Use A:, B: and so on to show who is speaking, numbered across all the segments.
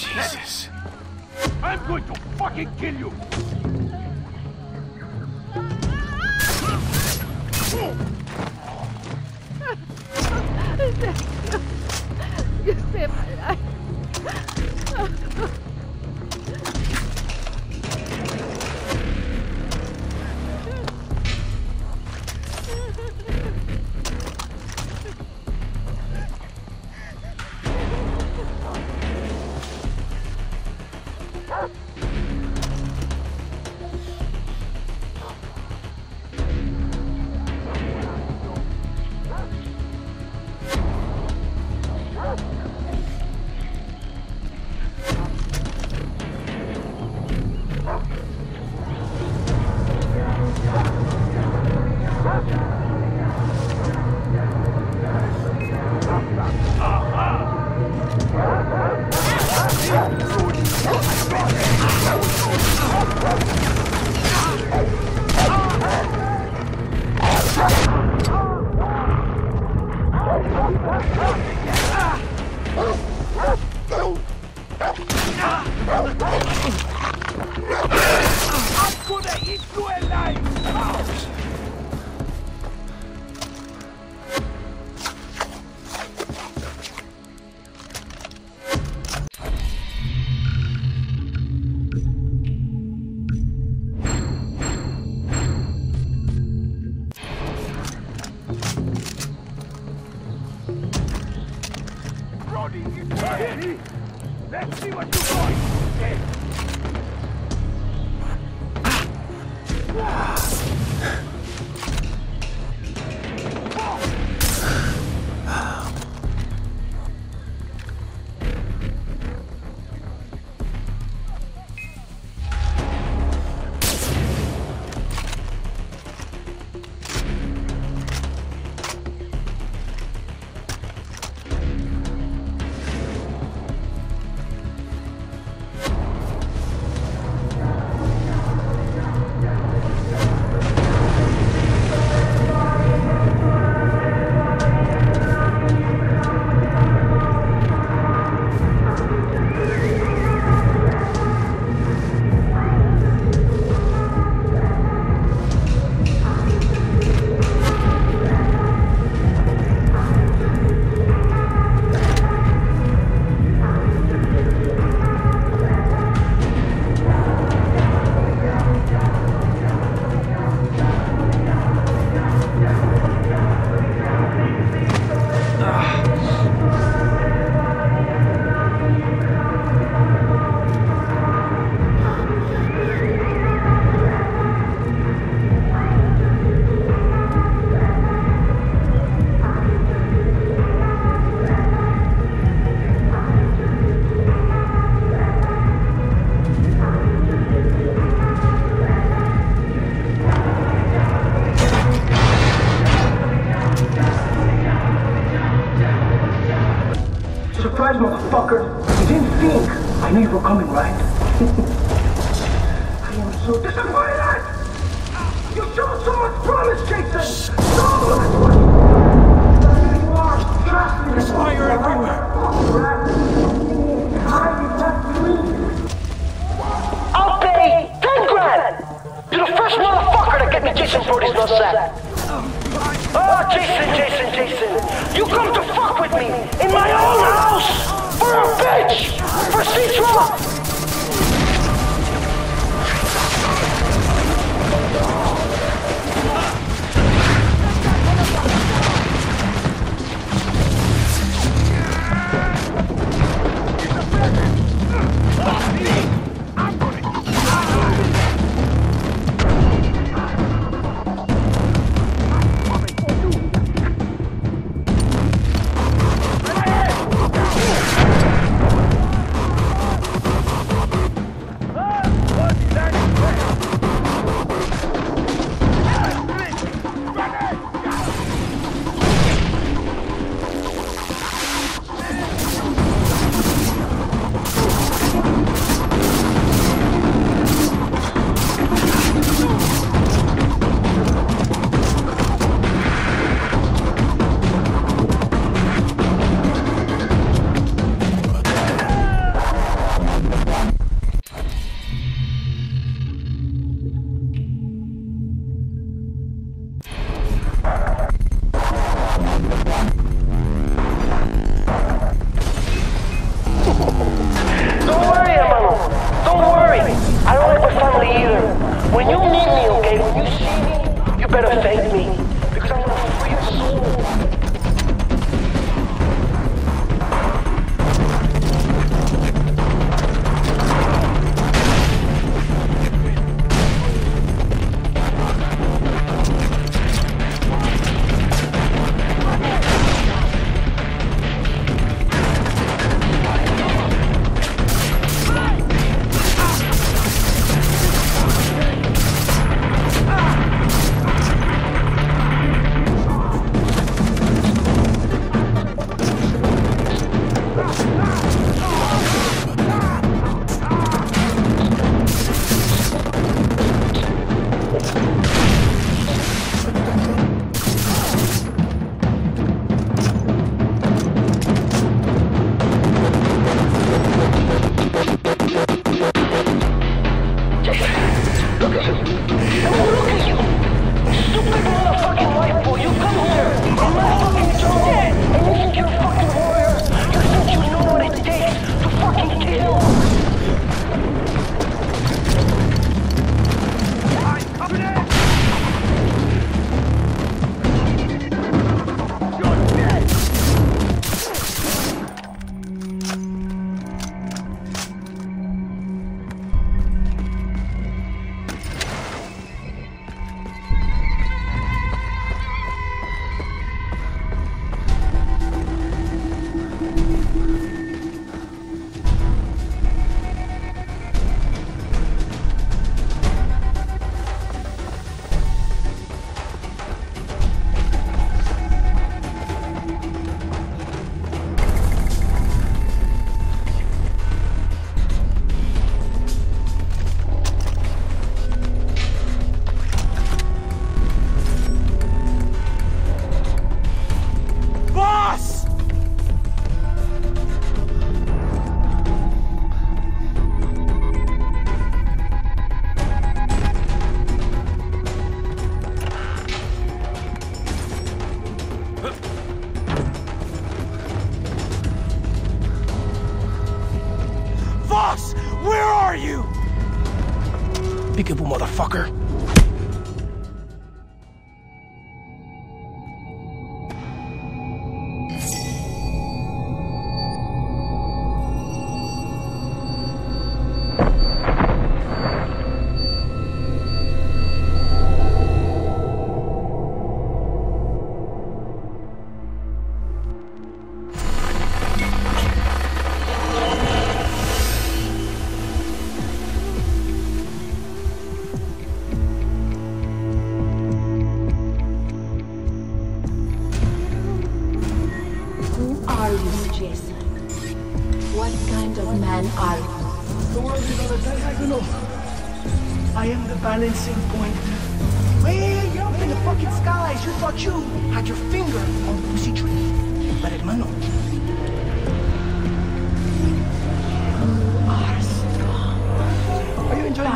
A: Jesus.
B: I'm going to fucking kill you! Brody, it's ready! Let's see what you got!
C: Disappointed! You showed so much promise, Jason! So much! Here you are, trapped in this fire everywhere!
D: I'll pay 10 grand! You're the first motherfucker to get me Jason Brody's nutsack! Oh, Jason, Jason, Jason! You come to fuck with me in my own house! For a bitch! For Citra!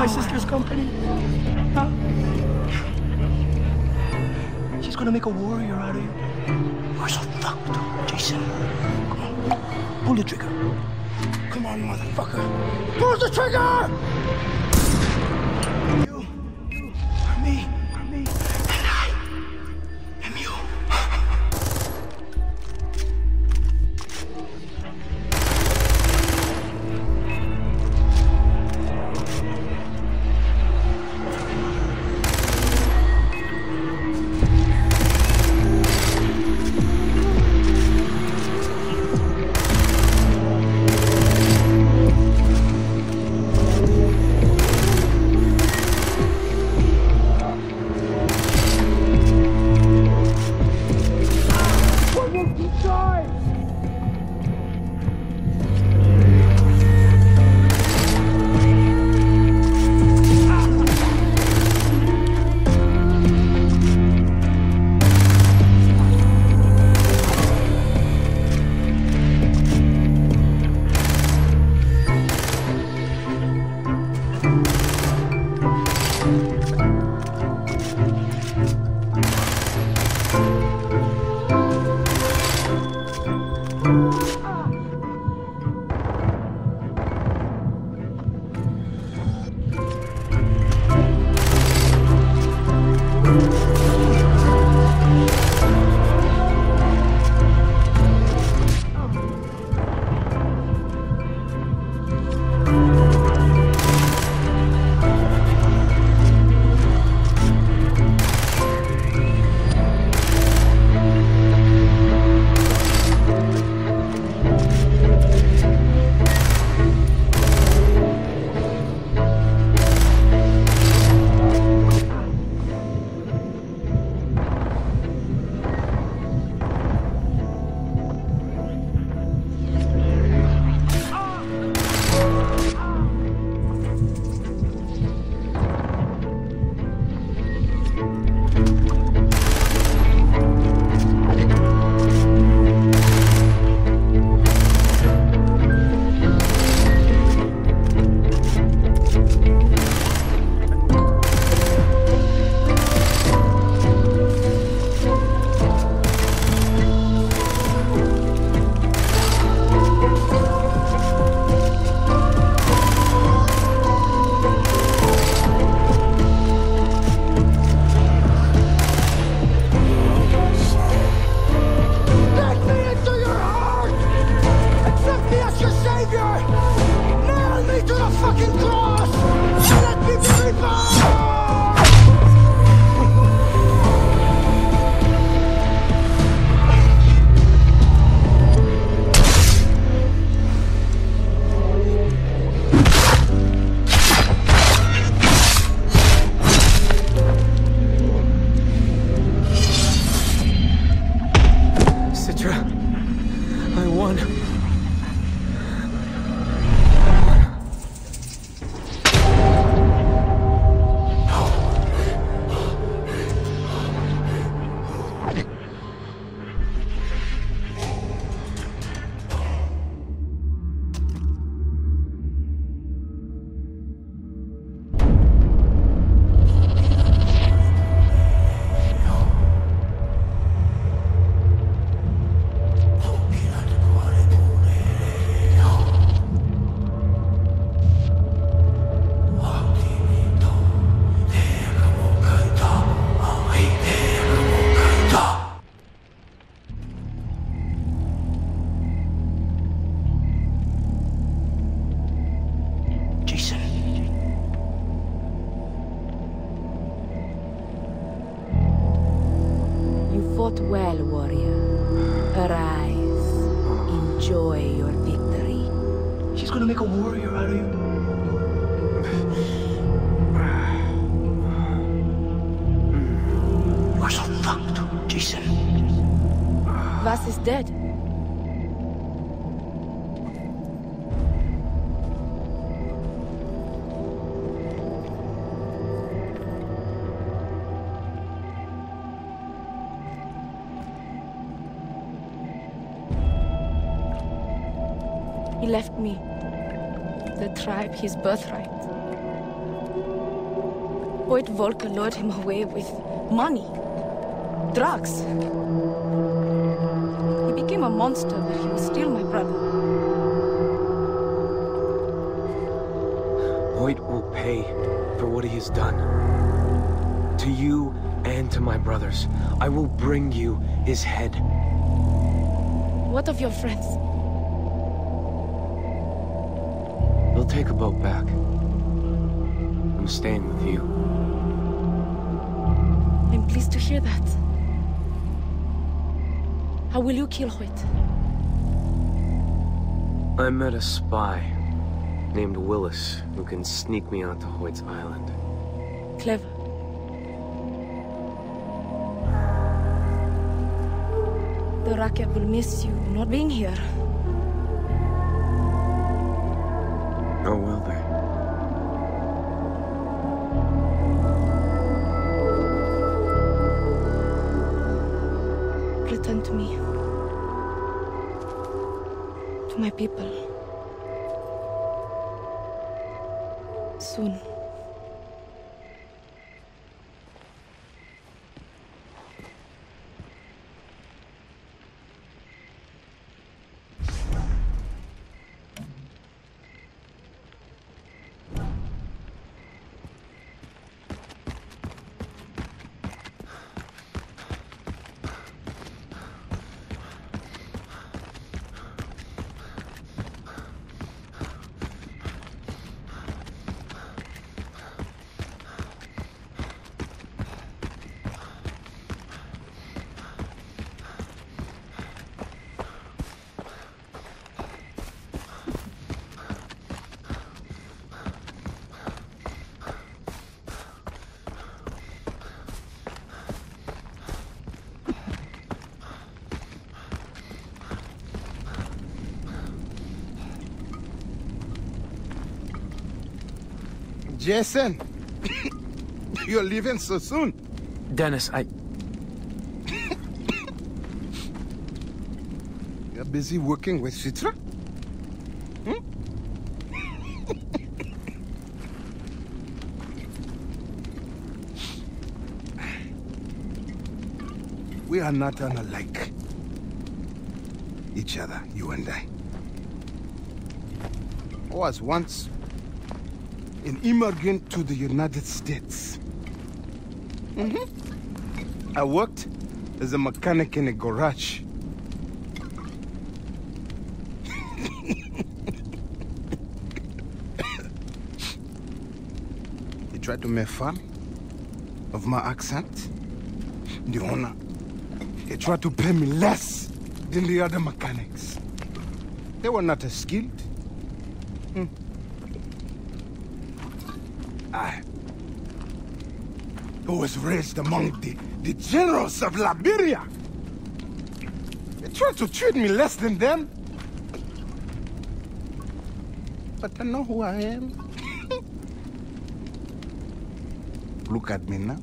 C: my sister's company? Huh? She's gonna make a warrior out of you. You're so fucked, Jason. Come on, pull the trigger. Come on, motherfucker. Pull the trigger!
D: Enjoy your victory.
E: She's gonna make a warrior out of you. You are so fucked, Jason.
D: Vaas is dead. His birthright. Hoyt Volker lured him away with money, drugs. He became a monster, but he was still my brother.
A: Hoyt will pay for what he has done. To you and to my brothers, I will bring you his head.
D: What of your friends?
A: We'll take a boat back. I'm staying with you.
D: I'm pleased to hear that. How will you kill Hoyt?
A: I met a spy named Willis who can sneak me onto Hoyt's island.
D: Clever. The Rakyat will miss you not being here.
A: Or will they?
D: Return to me. To my people. Soon.
F: Jason, you're leaving so soon.
A: Dennis, I...
F: You're busy working with Citra? Hmm? we are not unlike each other, you and I. I was once an immigrant to the United States. Mm-hmm. I worked as a mechanic in a garage. they tried to make fun of my accent. The owner, They tried to pay me less than the other mechanics. They were not as skilled. Hmm. I who was raised among the, the generals of Liberia. They tried to treat me less than them. But I know who I am. Look at me now.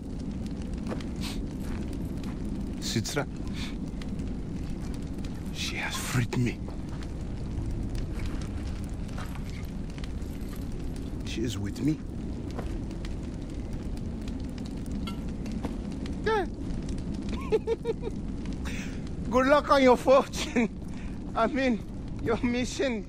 F: Citra. She has freed me. She is with me. Good luck on your fortune. I mean, your mission